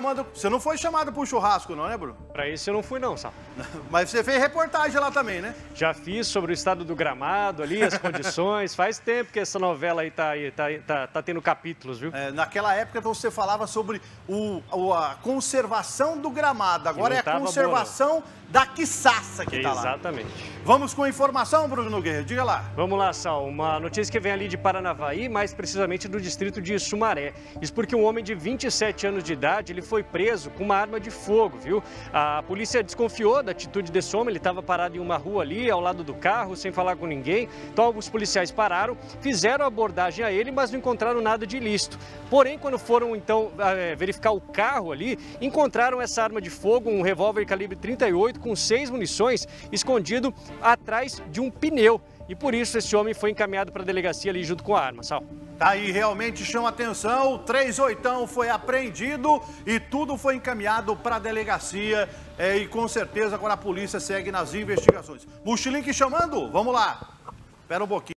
chamando- Você não foi chamado pro churrasco, não, né, Bruno? Pra isso eu não fui não, Sal. Mas você fez reportagem lá também, né? Já fiz sobre o estado do gramado ali, as condições. Faz tempo que essa novela aí tá, aí, tá, tá, tá tendo capítulos, viu? É, naquela época você falava sobre o, o- a conservação do gramado. Agora é a tava boa, conservação da quiçaça que tá lá. Exatamente. Vamos com informação, Bruno Nogueira. Diga lá. Vamos lá, Sal. Uma notícia que vem ali de Paranavaí, mais precisamente do distrito de Sumaré. Isso porque um homem de 27 anos de idade, ele foi preso com uma arma de fogo, viu? A polícia desconfiou da atitude desse homem, ele estava parado em uma rua ali, ao lado do carro, sem falar com ninguém. Então, alguns policiais pararam, fizeram abordagem a ele, mas não encontraram nada de ilícito. Porém, quando foram, então, eh, verificar o carro ali, encontraram essa arma de fogo, um revólver calibre 38 com seis munições, escondido atrás de um pneu. E por isso esse homem foi encaminhado para a delegacia ali junto com a arma, Sal. Tá aí, realmente chama atenção. O 38 foi apreendido e tudo foi encaminhado para a delegacia. É, e com certeza agora a polícia segue nas investigações. Mochilink chamando? Vamos lá. Espera um pouquinho.